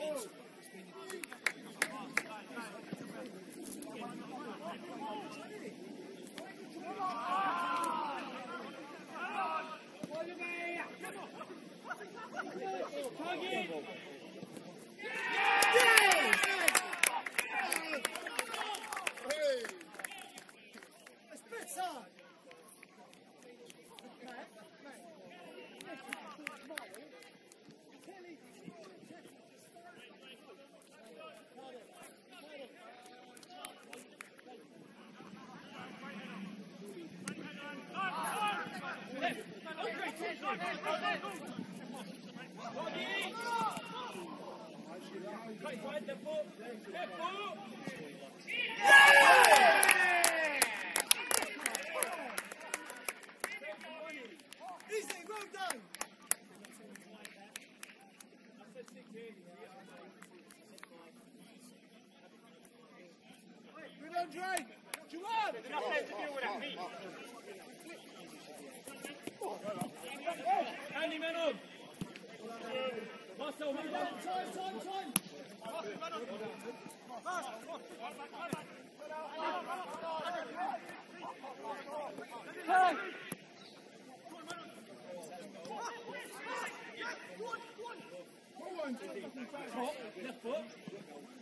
on, Drake. Juwan. Man on. Marcel, man on. Time, time, time. Top, left foot.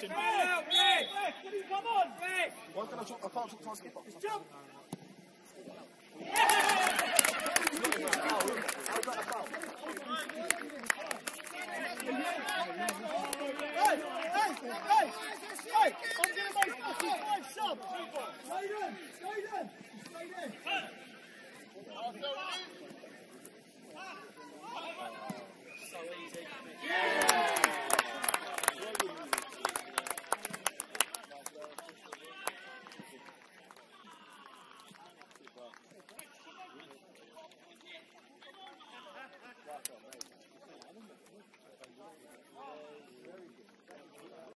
position. Why can I drop? I can't drop fast. Jump. Hey, hey, hey, hey! I'm gonna make fucking five subs! Stay down, stay down, stay down!